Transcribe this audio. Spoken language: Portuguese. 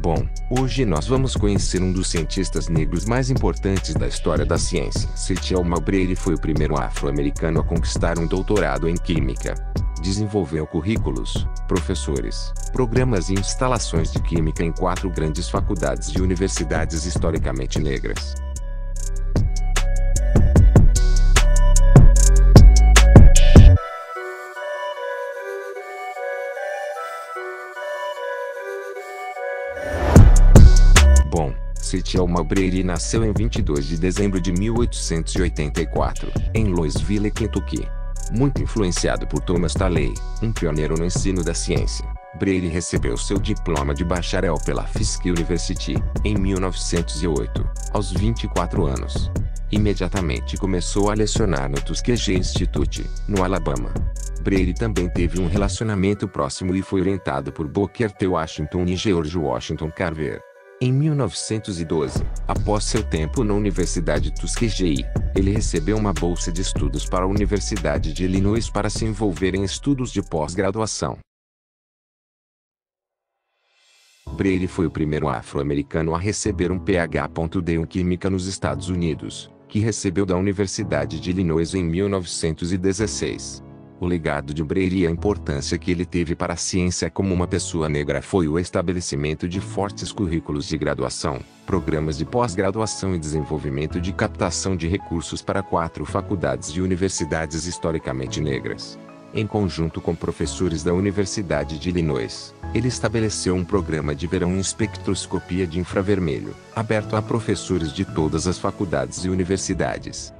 Bom, hoje nós vamos conhecer um dos cientistas negros mais importantes da história da ciência. Setiel Malbreire foi o primeiro afro-americano a conquistar um doutorado em Química. Desenvolveu currículos, professores, programas e instalações de Química em quatro grandes faculdades e universidades historicamente negras. Bom, Setiel Malbreire nasceu em 22 de dezembro de 1884, em Louisville, Kentucky. Muito influenciado por Thomas Taley, um pioneiro no ensino da ciência, Breire recebeu seu diploma de bacharel pela Fisk University, em 1908, aos 24 anos. Imediatamente começou a lecionar no Tuskegee Institute, no Alabama. Breire também teve um relacionamento próximo e foi orientado por Booker T. Washington e George Washington Carver. Em 1912, após seu tempo na Universidade Tuskegee, ele recebeu uma bolsa de estudos para a Universidade de Illinois para se envolver em estudos de pós-graduação. Breire foi o primeiro afro-americano a receber um Ph.D. em Química nos Estados Unidos, que recebeu da Universidade de Illinois em 1916. O legado de Breire e a importância que ele teve para a ciência como uma pessoa negra foi o estabelecimento de fortes currículos de graduação, programas de pós-graduação e desenvolvimento de captação de recursos para quatro faculdades e universidades historicamente negras. Em conjunto com professores da Universidade de Illinois, ele estabeleceu um programa de verão em espectroscopia de infravermelho, aberto a professores de todas as faculdades e universidades.